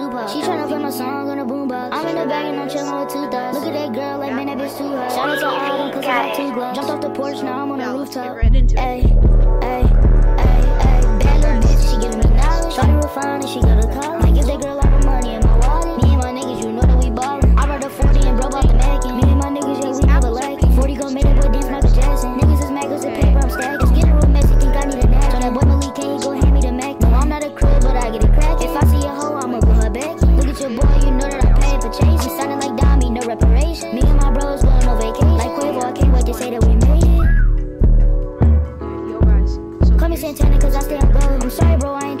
Tupac. She tryna put my song on a boombox. I'm in the bag and I'm chillin' with two thugs. Look at that girl, like man, that bitch too hot. Shout out to all of them, cause I got two gloves. Jumped off the porch, now I'm on the rooftop. Ayy, ayy, ayy, ayy. Bad little bitch, she giving me knowledge. Shawty refined and she got a collar. change it. Sounding like Dami, no reparation. Me and my bros going on vacation. Like Quavo, I can't wait to say that we made it. Yo guys, so Call me Santana, cause I stay on gold. I'm sorry, bro, I ain't trying to.